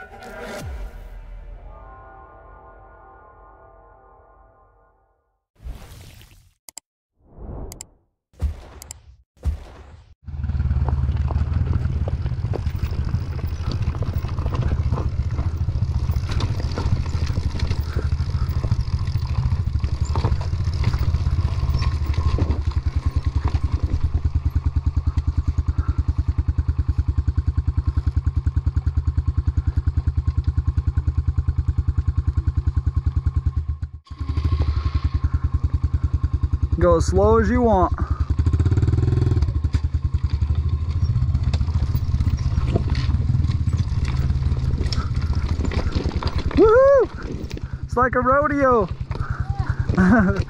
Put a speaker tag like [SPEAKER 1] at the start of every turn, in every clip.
[SPEAKER 1] Go as slow as you want. Woohoo! It's like a rodeo. Good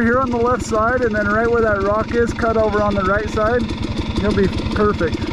[SPEAKER 1] over here on the left side and then right where that rock is, cut over on the right side. You'll be perfect.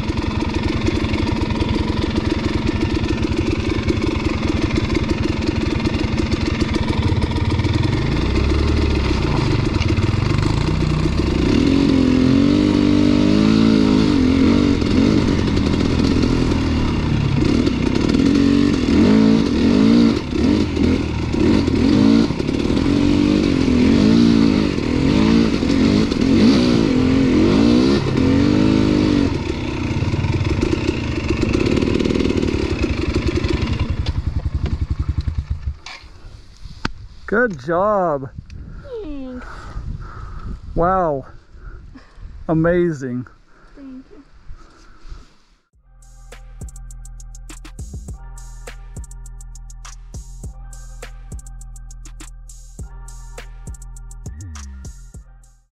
[SPEAKER 1] Good job.
[SPEAKER 2] Thanks.
[SPEAKER 1] Wow. Amazing.